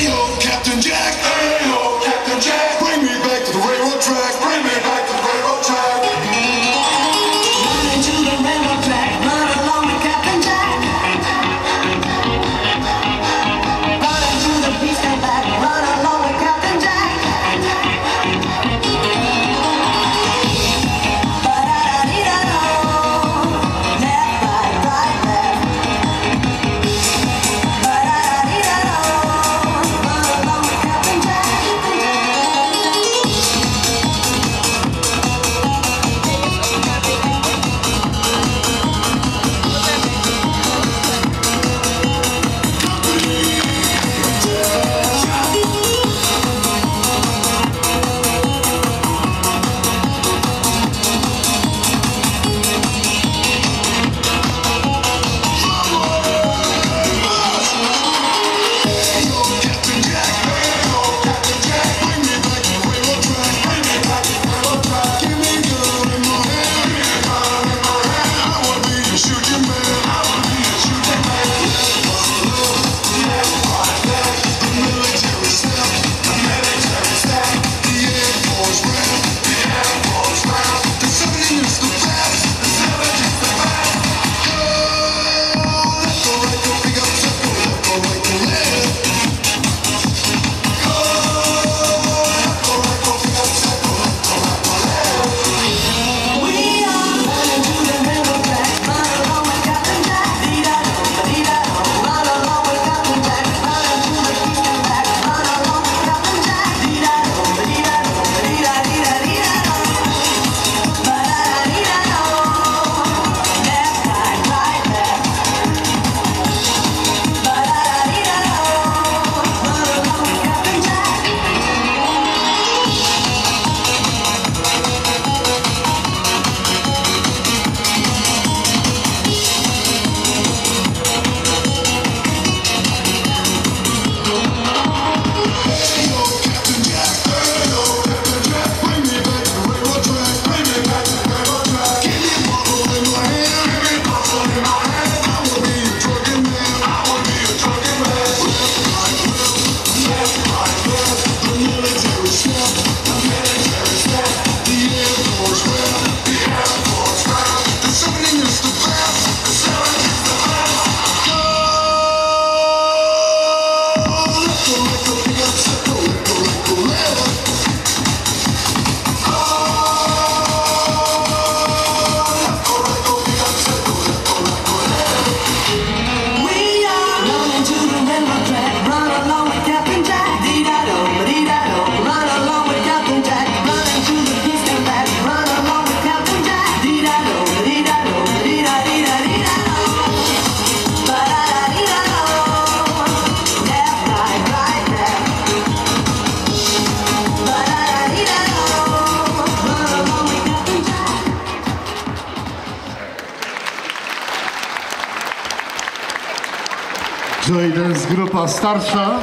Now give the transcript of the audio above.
Hey, yo, Captain Jack. Hey, yo, Captain Jack. Bring me back to the railroad track. Bring No Joydance grupa starsza.